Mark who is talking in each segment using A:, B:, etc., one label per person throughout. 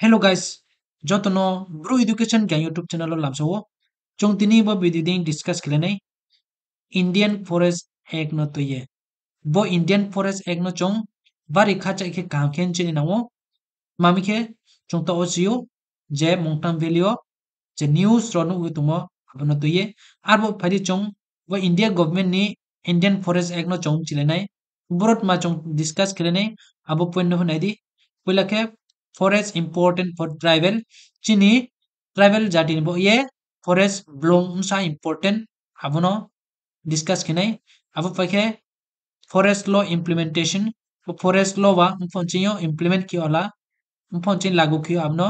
A: Hello guys, जो तनो bro education क्या यूट्यूब चैनल लो लाभ सो चोंग तिनी बो बिदिदिन डिस्कस करने इंडियन फॉरेस्ट एक न तो ये बो इंडियन फॉरेस्ट एक न चोंग बारी खाचा के काम खेन चिनी ना वो मामी के चोंग तो ओसियो जे मोंगटाम वैलियो जे न्यूज़ रोनो उ तुमो अपनो तो ये आर बो फारि चोंग वो इंडिया गवर्नमेंट नि इंडियन फॉरेस्ट एक न borot ma chong discuss चोंग डिस्कस करने अब पॉइंट हो नाइदी पहिला के forest important for tribal chini tribal jati bo ye forest blong sa important abono discuss kinai abo pakhe forest law implementation forest law wa mphon chinyo implement ki ola mphon chin lagu ki abno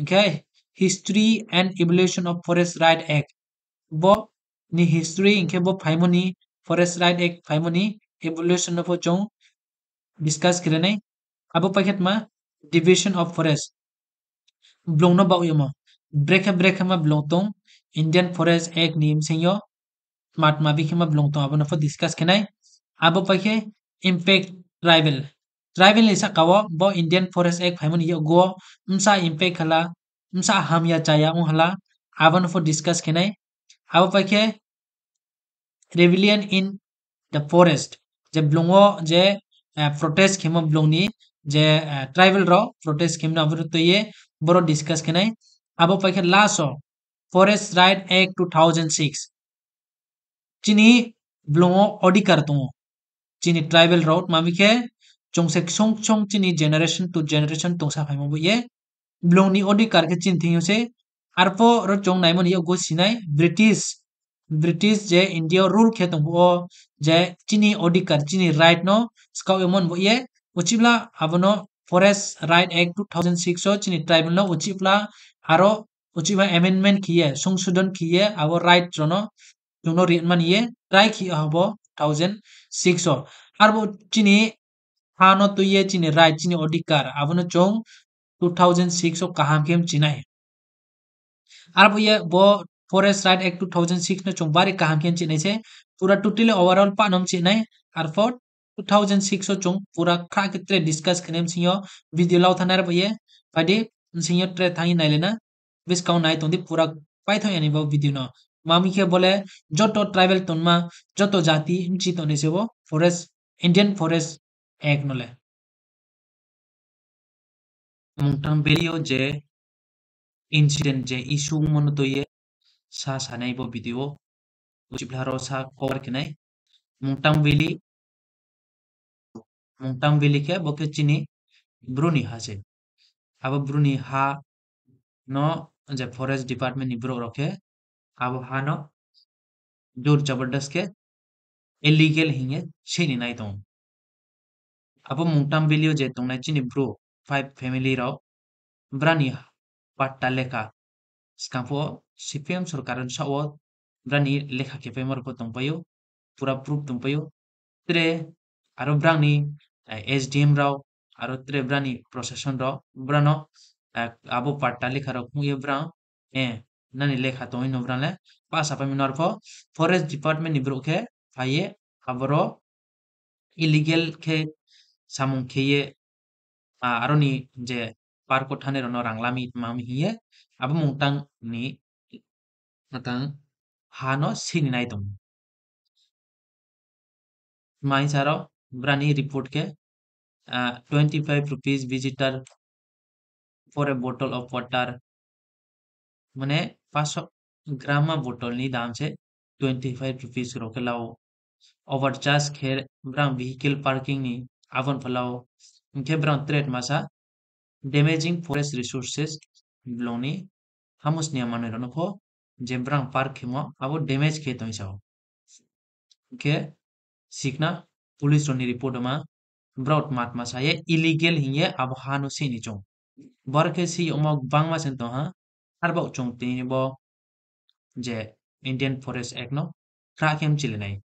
A: okay history and evolution of forest right act bo ni history inke bo phaimoni forest right act phaimoni evolution of chong discuss kirenai abo pakhet ma division of forest blong no bau yama break break ma blong tong indian forest act nim singyo mat ma bi khama blong tong abona fo discuss kenai abo pakhe impact tribal tribal ni sakawo bo indian forest act phaimon yo go msa impact khala msa ham ya chaya un hala abona fo discuss kenai abo pakhe rebellion in the forest je blongo je protest khema blongni जे tribal रो protest केमना अबरो तो ये बरो discuss केनाय आबो पाखे लासो फॉरेस्ट राइट एक्ट 2006 चिनी ब्लोंगो ऑडी करतो चिनी ट्राइबल रोड मामिके चोंसे सोंग चोंग चिनी जनरेशन टू जनरेशन तोंसा फाइमो ये ब्लोंगनी ऑडी करके चिन थियो से आरपो रो चोंग नाइमन यो गो सिनाय ब्रिटिश ब्रिटिश जे इंडिया रूल खेतों जे चिनी ऑडी कर चिनी राइट नो एमन वो ये uchibla abono forest right act 2006 o chini tribal no uchibla aro uchiba amendment khiye সংশোধন khiye abo right jono jono ritman ye try khi abo 2006 o arbo chini hano to ye chini right chini odikar abono chong 2006 o kaham kem chinai arbo ye bo forest right act 2006 no chong bari kaham kem chinai se pura totally overall panom chinai arfot 2006 chung pura kha ke tre discuss khenem sinyo video lau thanar ba ye pade sinyo tre thai nai lena bis kaun nai tondi pura pai thoi ani ba video no mami ke bole joto tribal tonma joto jati chi tone se forest indian forest act nole mungtang video je incident je issue mon to ye sa sa bo video uchibla ro sa cover kenai mungtang valley mungtang valley ke boke chini bruni ha se abo bruni ha no je forest department ni bro roke abo ha no jor jabardast ke illegal hinge chini nai tong abo mungtang valley je tong nai chini bro five family ro brani patta leka skampo CPM सरकार साओ brani lekha ke pemor ko tongpayo pura proof tongpayo tre aro brani SDM S D M रो और एब्रानी प्रशासन रान अब पट्टा लेखा रखा ए नानी लेखा तो नब्राले पास हाफ़ फरेस्ट डिपार्टमेंट निब्रो खे अब रो खे साम खेये आरो जे पार्क थाने रंगलामी मामी अब मुंटांग मतंग हा नो सिनी माइ सारो ब्रानी रिपोर्ट के uh, 25 rupees visitor for a bottle of water મને 500 ગ્રામમાં બોટલની દામ છે 25 રૂપિયા રોકેલાઓ ઓવરચાર્જ ખેર બ્રામ વ્હીકલ પાર્કિંગની આવન ફલાઓ ખેબ્રામ ત્રેટ માસા ડેમેજિંગ ફોરેસ્ટ રિસોર્સિસ લોની હામુસ નિયમાનો રનખો જેબ્રામ પાર્ક ખેમો આવો ડેમેજ ખેત હોય છે કે શીખના પોલીસ રોની રિપોર્ટમાં report ma braut mat ma saye illegal hinge abo hanu sini chong. Barke si omok bangma sen to ha arba chong tin bo je indian forest act no krakem chile nai.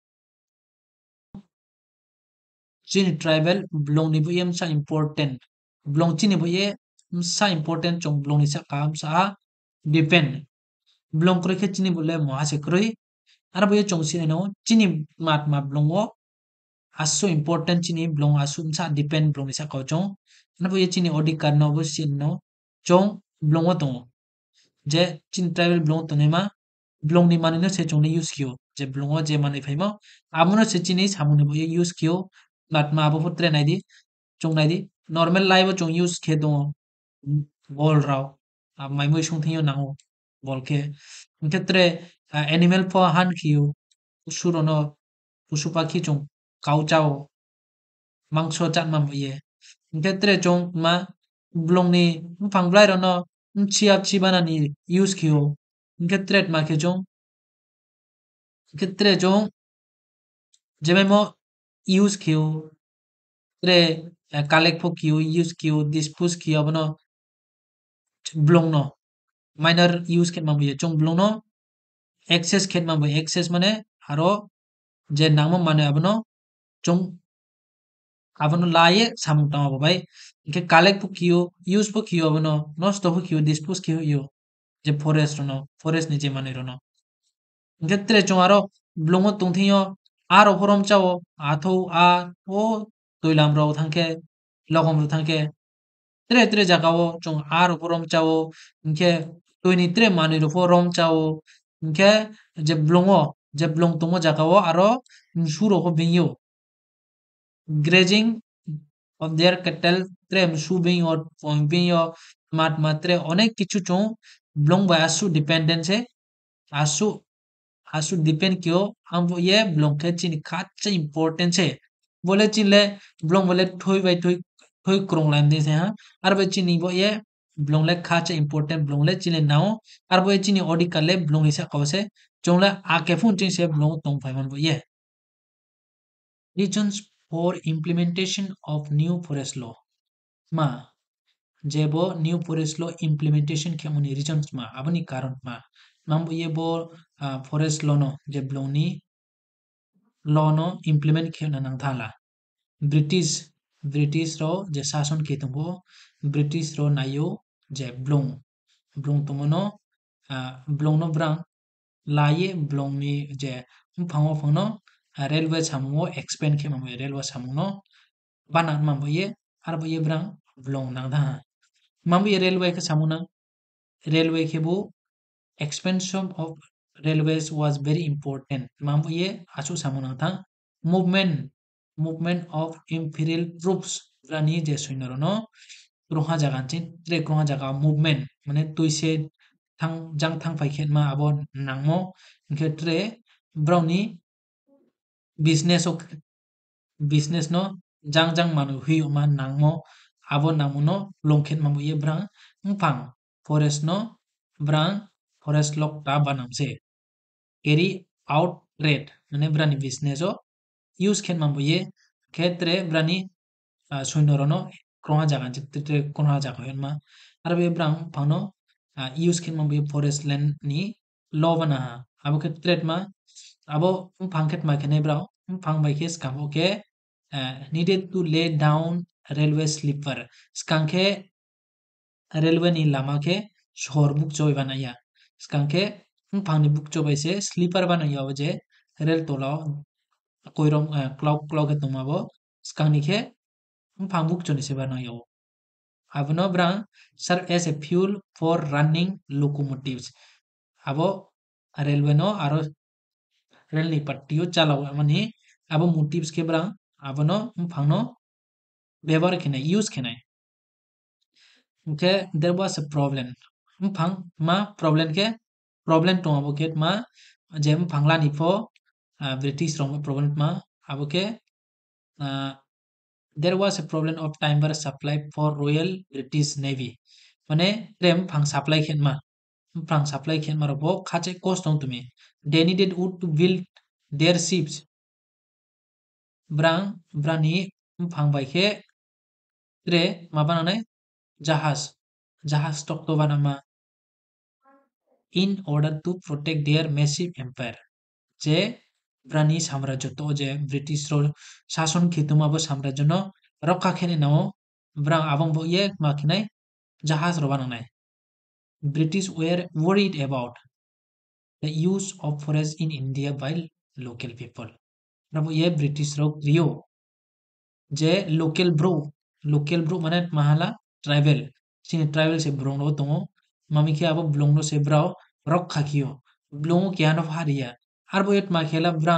A: Chini tribal blong ni bu sa important. Blong chini bu ye sa important chong blong ni sa kam sa depend blong kore ke chini bu le mo ase kroi arba ye chong sini no chini mat ma blong wo aso important chini blong asum sa depend blong isa ko chong na bu chini audit karno bu sin no chong blong wa tong je chin travel blong tone ma blong ni mane no se chong ni use kyo je blong wa je mane phai ma amuno se chini samune bu use kyo lat ma bu putre nai di chong nai di normal live chong use khe do bol rao अब माइमो इशुंग थियो नांगो বলকে ক্ষেত্রে animal ফ হান খিউ পশুর on পশু পাখি চং 가오짜오, 망초 짠만 보예 인테트레 종,마 블롱니 방블라이러너 치압 치바나니, 이웃 기호. 인테트레 마케 종. 인테트레 종 जेमे मो यूज़ कियो रे कालेक्फो कियो यूज़ कियो दिसपुस कियो बनो ब्लोंगनो माइनर यूज़ खेत मामु ये चोंग ब्लोंगनो एक्सेस खेत मामु एक्सेस माने आरो जे नाम माने अबनो 좀 abono laye samung tama bai ke kalek pu kiyo use pu kiyo avano nosto pu kiyo dispose kiyo yo je forest no forest ni je mane rono getre chomaro blongo tungthiyo আর অপরম চাও আথৌ আ ও তৈলাম রাও থাঙ্কে লগম রু থাঙ্কে ত্রে ত্রে জাগাও চং আর অপরম চাও ইনকে তৈনি ত্রে মানি রূপ রম চাও je যে ব্লং যে ব্লং তঙ্গ জাগাও আরও সুর অপ বেঙ্গিও ग्रेजिंग ऑफ़ देयर कैटल क्रेम शूबिंग और पॉम्पिंग और मात मात्रे अनेक किचु चों ब्लॉग बाय आसु डिपेंडेंस है आसु आसु डिपेंड क्यों हम वो ये ब्लॉग के चीन खाच्चे इम्पोर्टेंस है बोले चीन ले बोले थोई बाय थोई थोई क्रोंग लाइन दिस है हाँ अरब चीन वो ये ब्लॉग ले खाच्चे इम्पोर्टेंट ब्लॉग ले चीन नाओ अरब ये चीन ऑडी कर ले ब्लॉग हिसा से चों ले आके फ़ोन से ब्लॉग तो फाइमन वो ये reasons for implementation of new forest lawमा जब new forest law implementation खेमनि reasonsमा aboni karonma mambo yebo uh, forest law no jeblo ni law no implement khena nang thala british british ro je shason ke tumbo british ro nayo je blong blong tumono uh, blong no brang laye blong ni je phango phangno railway samungo expand khe mambo railway samungo banan mambo ye arbo ye brang blong nang tha mambo ye railway ke samuna railway ke bo expansion of railways was very important mambo ye asu samuna tha movement movement of imperial troops rani je soinaro no kroha jaga chin tre kroha jaga movement mane business ok business no jang jang manu hui ma nangmo abo namuno longkhet mamu ye brang phang forest no brang forest lock ta banam se carry out trade mane brani business o use khen mambo ye khetre brani suino no krona jaga chitte krona jaga hen ma ar be brang phano use khen mambo ye forest land ni law bana abo khetre ma abo phang khet ma khene brang phang bai khe skam oke needed to lay down railway sleeper skankhe railway ni lama khe shor buk choi banaya Skanke skankhe phangni buk chobai se sleeper banaya bo je rail tola koirom clock clock tumabo skangni khe phang buk choni se banaya abono brang serve as a fuel for running locomotives abo railway no aro 렐니 파티오 잘라고 마니 아보 모티브스 케브라 아보노 방노 बेवर खेने use खेने के there was a problem फंग, मा problem के problem तो अब के, मा जेम फंगला निफो ब्रिटिश रोंग प्रॉब्लम मा अब के there was a problem of time supply for royal British navy माने रेम फंग सप्लाई खेन मा फंग सप्लाई खेन मा रबो खाचे कोस्ट दं तुमी they needed wood to build their ships brang brani phang bai khe tre mabanane jahaz jahaz tok to banama in order to protect their massive empire যে ব্রানি সাম্রাজ্য তো যে ব্রিটিশ শাসন খিতুমাবো সাম্রাজ্য ন রক্ষা খেনে নাও ব্রাং আবং ইয়ে মাখিনাই জাহাজ র বানানাই British were worried about the use of forest in India by local people र ये ब्रिटिसर प्रिय जे लोकेल ब्रो लोकेल ब्रो माने महाला ट्राइबेल सिने ट्राइबेल से ब्रो दो तो मामी अब ब्लोंग नो से ब्रा रक खाकियो ब्लोंग के हारिया। आर बोयत मा खेला ब्रा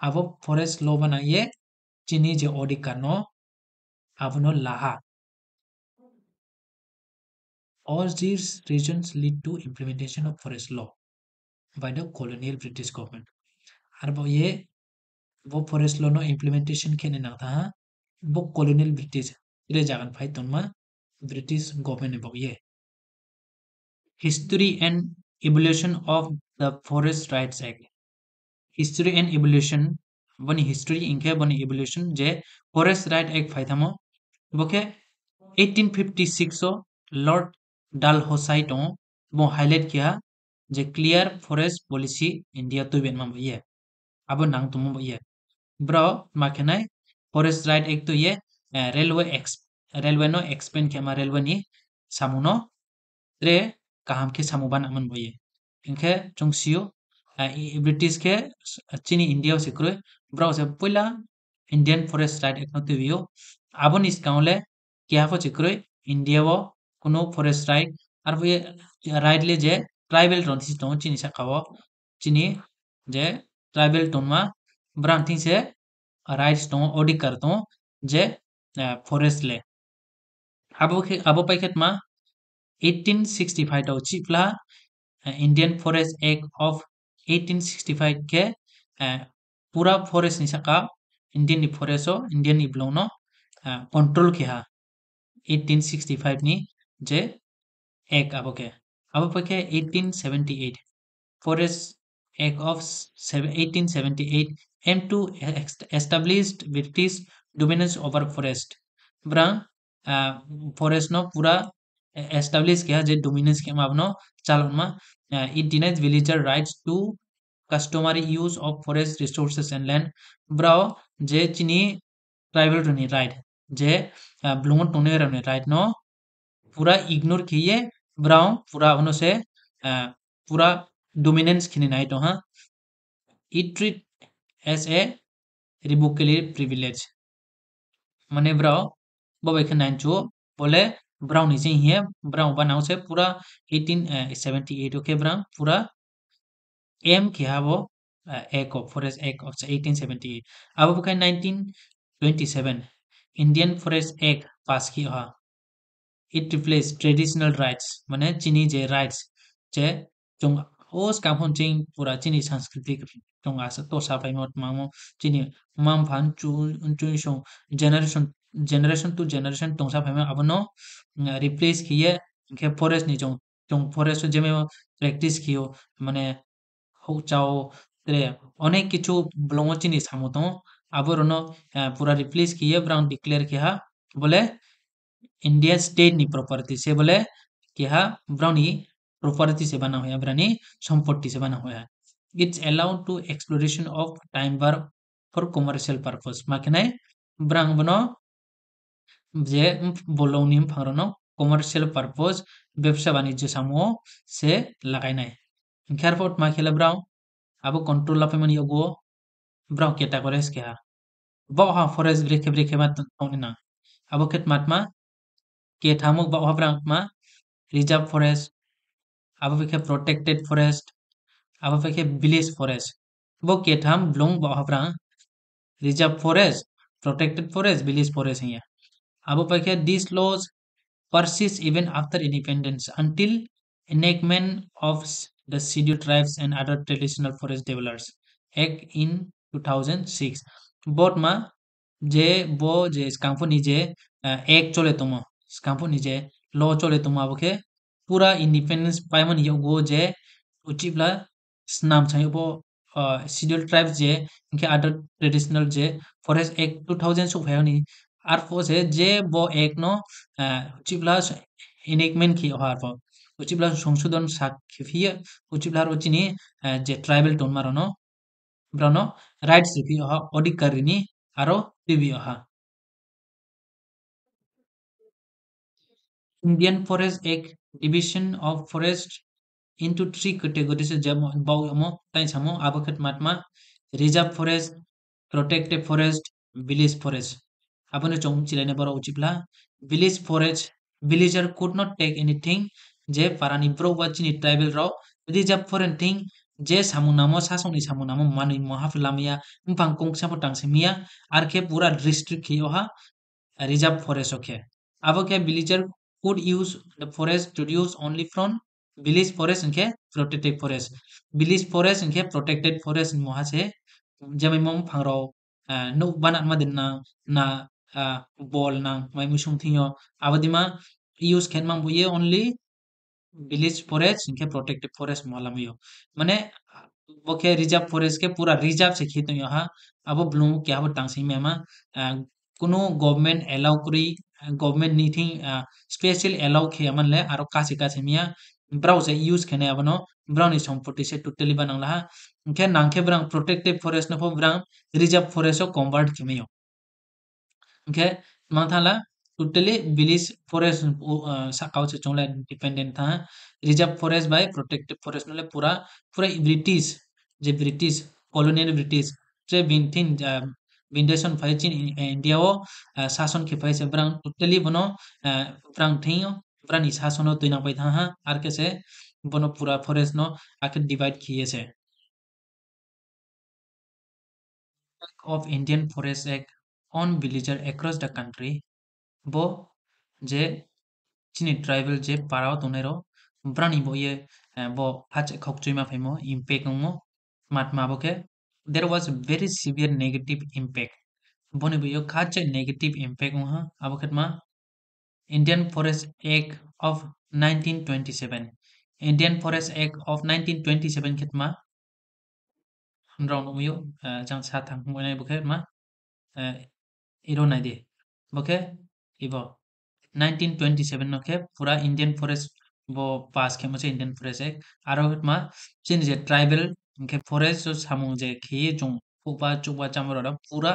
A: अब फरेस्ट लो बना ये चिनी जे ऑडी का नो अब नो लाहा। All this reasons lead to implementation of forest law by the colonial British government और वो ये, वो फॉरेस्ट लोनो इम्प्लीमेंटेशन के ना था हाँ? वो कॉलोनियल ब्रिटिश इले जागन भाई तुम्हारा ब्रिटिश गवर्नमेंट ने ये। History and evolution of the forest rights act history and evolution बनी हिस्ट्री इनके बनी इवोल्यूशन जे फॉरेस्ट राइट एक्ट फाइ था मो बोके एटीन लॉर्ड डाल हो वो हाईलाइट किया। जे क्लियर फॉरेस्ट पॉलिसी इंडिया तुबे ये अब नंग तुम ये ब्रो माखेन फॉरेस्ट राइट एक तो ये रेलवे एक्स रेलवे नो एक्सपेन खेमा रेलवे नि सामू रे कहम के सामू बना मन बोये इनके चुंगसीयो ब्रिटिश के चीनी इंडिया से क्रो ब्रो से पुला इंडियन फॉरेस्ट राइट एक नियो अब निस गाँव क्या फो चिक्रो इंडिया वो कुनो फॉरेस्ट राइट और राइट ले जे ट्राइबल टोन तो चीनी सा खावो चीनी जे ट्राइबल टोन में ब्रांथिंग से राइट्स तो ऑडिट करतो जे फॉरेस्ट ले अब अब पैकेट मा 1865 तो चिपला इंडियन फॉरेस्ट एक्ट ऑफ़ 1865 के पूरा फॉरेस्ट निसका इंडियन फॉरेस्ट इंडियन इब्लोनो कंट्रोल किया 1865 नि जे एक अब के अब पके 1878 forest act of 1878 aim to establish British dominance over forest. ब्रा फॉरेस्ट नो पूरा एस्टाब्लिश किया, जे डोमिनेंस के मावनो, चालन मा it denies villager rights to customary use of forest resources and land. ब्राओ, जे चिनी ट्राइबल रनी राइट जे ब्लूम टोने रनी राइट नो, पूरा इग्नोर किए ब्राउन पूरा उनसे पूरा dominance pura dominance khini nai to ha. It treat as a revocable privilege. मने ब्राउ बब एक नाइन चो, बोले ब्राउन इसे ही है। ब्राउन बनाओ से पूरा एटीन सेवेंटी एट ओके ब्राउन पूरा एम क्या हाँ वो act of forest act of eighteen seventy eight अब वो nineteen twenty seven Indian forest act, pass किया इट रिप्लेस ट्रेडिशनल राइट्स माने चीनी जे राइट्स जे जों ओस कामों चीन पूरा चीनी संस्कृति जों आस तो मामो चीनी माम फान जनरेशन जनरेशन टू जनरेशन तो साफाई अबनो रिप्लेस किए के फॉरेस्ट नहीं जों जों फॉरेस्ट जे में प्रैक्टिस कियो माने हो चाओ अनेक किछु ब्लोंग चीनी पूरा रिप्लेस किए ब्राउन डिक्लेयर किया बोले इंडिया स्टेट नि प्रॉपर्टी से बोले क्या ब्राउन प्रॉपर्टी से बना हुआ है ब्रानी संपत्ति से बना हुआ है it's allowed to exploration of timber for commercial purpose माखने ब्रांग बनो जे बोलौनि फांगरनो कमर्शियल पर्पस व्यवसाय वाणिज्य समूह से लगाइनाय खेरफोट मा खेला ब्राउ अब कंट्रोल ऑफ़ मन योगो ब्राउ कैटेगरीज क्या बहा फॉरेस्ट ब्रेक ब्रेक मत ना अब केट मातमा Kethamok Bahabrangma, reserve forest, abapekhe protected forest, abapekhe village forest. वो केथाम ब्लोंग बाहब्रांग reserve forest protected forest village forest हैं अब पखे this laws persist even after independence until enactment of the scheduled tribes and other traditional forest developers act in 2006 बोर्ड मा जे बो जे स्कांफो नी जे एक चले तुम skampo ni je lo chole tuma bo khe pura independence paimani yogo je uchibla snam chayo bo schedule tribes je इनके other traditional जे forest act 2000 सु भयनि आर फोस है जे बो एक नो उचिब्ला इनेकमेंट की हार फो उचिब्ला संशोधन साखिफिय उचिब्ला रोचिनि जे ट्राइबल टोन मारनो ब्रनो राइट्स रिफि अधिकारिनि आरो बिबि हा Indian forest act division of forest into three category तई सामू आबखेट मत में reserve forest protected forest village forest अपने चौंग चिल्ने बार उचिपला village forest villager could not take anything जे पारानी ब्रोवाची ट्राइबल रो रिजार्व फरेन थिंग जे सामू नामो सासों सामू नामो, मानी महाफ लामिया हम कंसा टांगसमिया आर के पूरा डिस्ट्रिक्ट रिजार्व फरेस्ट अखे अब के villager could use the forest reduce only from village forest and protected forest village forest and protected forest in mohase से जब इमाम फंगरो नो बना मत ना ball na मैं मुशुम थी यो आवधि use कहन माँ बुये only village forest and protected forest Mala mane यो मने वो रिज़र्व फॉरेस्ट के पूरा रिज़र्व से खेत यहाँ अब ब्लू क्या बतांग सही में हम कुनो गवर्नमेंट एलाउ करी गवर्नमेंट नि थिं स्पेशल एलाउ खेयामनले आरो कासे कासे मिया ब्राउ से यूज़ खेने अबनो ब्राउ नि संपत्ति से टोटली बनंगला हा के नांखे ब्रांग प्रोटेक्टिव फॉरेस्ट नफो ब्रांग रिज़र्व फॉरेस्ट कन्वर्ट खेमियो खे माथाला टोटली बिलिस फॉरेस्ट साकाउ से चोंगला डिपेंडेंट था reserve forest by protective forest नले पूरा पूरा ब्रिटिश जे ब्रिटिश कॉलोनियल ब्रिटिश जे बिनथिन बिन्देशन फाइचिन इंडिया ओ शासन के फाइसे ब्रां टोटली बनो ब्रां थियो ब्रानि शासन तुइना पाइ था आर के से बनो पूरा फॉरेस्ट नो आके डिवाइड किए से of Indian Forest Act on villager across the country bo je chini tribal je parao tonero brani bo ye bo hach khok chuima phemo impact mo mat ma boke there was very severe negative impact भनेको यो खास चाहिँ negative impact उहाँ अब खेतमा Indian forest act of nineteen twenty seven Indian forest act of nineteen twenty seven खेतमा हाम्रो आउनुभयो जहाँ साथ भोखेमा इरोनाइदे भोके इब नाइन्टिन ट्वेन्टी सेभेन नखे पुरा इन्डियन फरेस्ट भयो पास खेमा चाहिँ इन्डियन फरेस्ट एक्ट आरोमा चिन्ज ट्राइबल फॉरेस्ट सामू जे खे चो फुबा चुबा चाम पूरा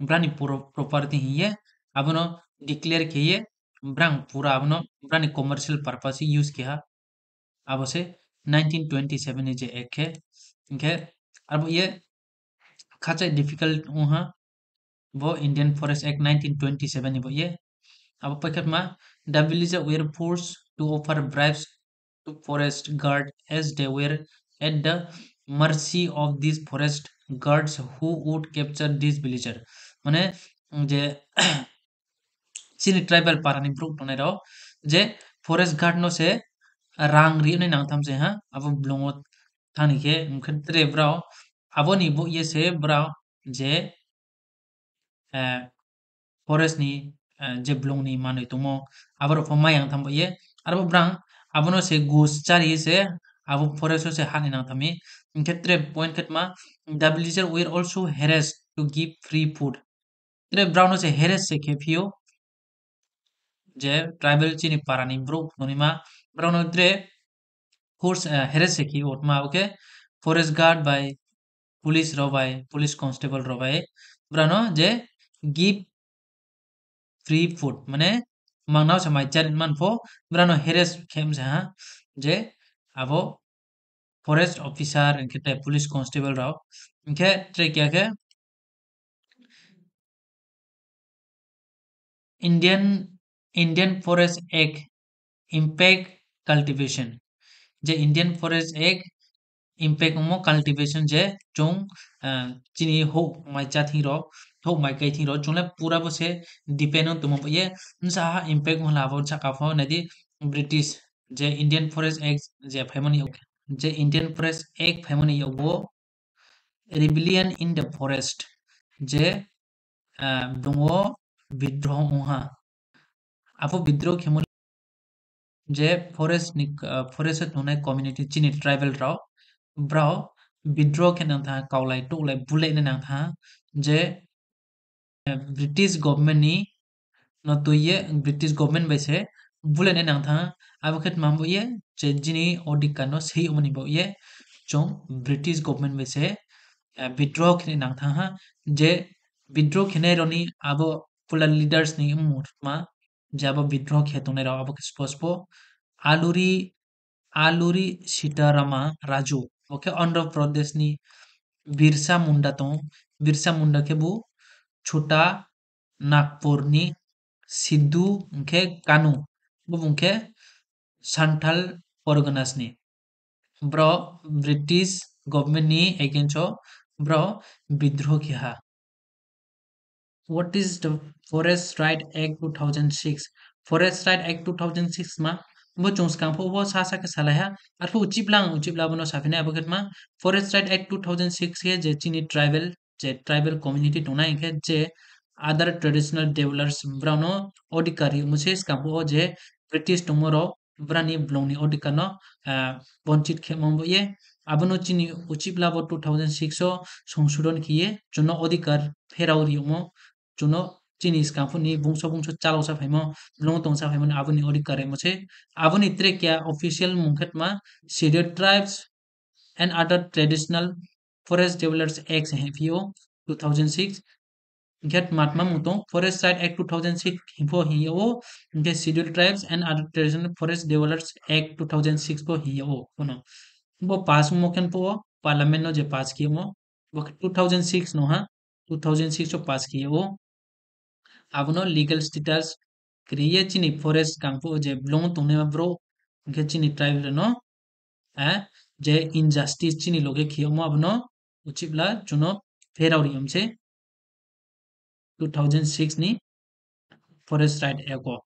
A: ब्रानी प्रॉपर्टी ही है अब नो डिक्लेयर किए ब्रांग पूरा अब नो ब्रानी कॉमर्शियल पर्पस ही यूज़ किया अब से 1927 जे एक है इनके अब ये खासा डिफ़िकल्ट वहाँ वो इंडियन फॉरेस्ट एक्ट 1927 वो ये अब पक्का माँ डब्ल्यू जे were force to offer guard as the mercy of these forest guards who would capture these villager মানে যে chini tribal parani bruk tonai ro je forest guard no se rang ri ne nang tham se ha abo blongot thani ke mkhen tre brao abo ni bo ye se brao je forest ni je blong ni manui tumo abo fo mayang tham bo ye aro brang abo no se gus chari se 아부 포레스의 한이나 담이 ক্ষেত্রে point ক্ষেত্রে the villagers were also harassed to give free food એટલે બ્રાઉન છે harass છે ખેફીઓ જે tribal ચીની પારાની બ્રો નોનીમાં બ્રાઉન ઉતરે ફોર્સ હેરેસ છે કી ઓટમાં આવકે ફોરેસ્ટ ગાર્ડ બાય পুলিশ রবায় পুলিশ কনস্টেবল রবায় ব্রানো যে গিভ ফ্রি ফুড মানে মাংনাও সমাই চার মান ফো ব্রানো হেরেস খেম হ্যাঁ যে abo फॉरेस्ट ऑफिसर, इनके पुलिस कांस्टेबल राव इनके क्या के Indian Indian forest act impact cultivation. जे इंडियन फॉरेस्ट एक्ट इम्पैक्ट मो कल्टीवेशन जे जों चिनी हो माइ जाथि रो हो माइ कै थि रो जोंले पूरा बसे डिपेंड on तुम। ये इम्पैक्ट mo लाबो छका फो नदी ब्रिटिश जे इंडियन फॉरेस्ट एक्ट जे फाइमनी जे इंडियन फॉरेस्ट एक्ट फाइमनी वो रिबिलियन इन द फॉरेस्ट जे दङो विद्रोह उहा आपो विद्रोह खेमो जे फॉरेस्ट नि फॉरेस्ट नुनाय कम्युनिटी चिनि ट्राइबल राव ब्राव, विद्रोह के नाम था काउलाई टोलाई बुले ने नाम था। जे ब्रिटिश गवर्नमेंट नि न तो ये ब्रिटिश गवर्नमेंट बैसे बुले ने नाम था अब खेत मामो ये जे जिनी ओडिका नो सही उमनी बो ये जो ब्रिटिश गवर्नमेंट बैसे विद्रोह के नाम था जे विद्रोह खेने रोनी अब पुला लीडर्स नि मुरमा जब विद्रोह खेतों ने रहा अब स्पोस्पो आलूरी आलूरी सीतारामा राजू ओके आंध्र प्रदेश नि बिरसा मुंडा तो बिरसा मुंडा के बु छोटा नागपुर नि सिद्धू के कानू bo bungke सान्थाल परगनासनि ब्र ब्रिटिश गभर्नमेन्टनि एगेन्स्टआव ब्र बिद्रहिहा what is the forest right act two thousand six forest right act two thousand सिक्समा बो चौसकाम्फौबो उचिप साखे सालाया आरो उचिब्लां उचिब्लाबोनो साफिनाय आबोगेदमा forest right act two thousand सिक्सखे जे चिनि ट्राइबेल जे ट्राइबेल कमिउनिटि दंनायखे जे आदार ट्रेडिसनेल डेभेलपार्स ब्रावनो अधिकारि मोनसे स्काम्फौ जे ब्रिटिश दङ र' ब्रानि ब्लंनि अधिकानो बन्चित खेमंबये आबनो चिनि उचिब्लाबो 2006 ओ संशोधन किए जुन अधिकार फेराउरियोमो जुन चिनि स्काफुनि बुंसो बुंसो चालौसा फाइमो ब्लंग तंसा फाइमो आबुनि अधिकार मसे आबुनि त्रेकिया ऑफिशियल मुखतमा shaded tribes and other traditional forest developers act हैफीओ 2006 get matma muto forest site act 2006 himpo hiyo get scheduled tribes and other traditional forest developers act 2006 po hiyo kono bo pass mo ken po parliament no je pass kiyo mo bo 2006 no ha 2006 cho pass kiyo abono legal status kriye chini forest kangpo je blong tongne ma bro get chini tribe no eh je injustice chini loge kiyo mo abono uchibla chuno ferauri yomche 2006 ni forest right ago